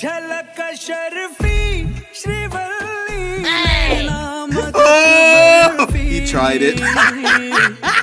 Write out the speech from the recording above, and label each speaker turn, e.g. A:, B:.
A: झलक शर्फी श्रीवल्ली नाम
B: Oh, he tried it.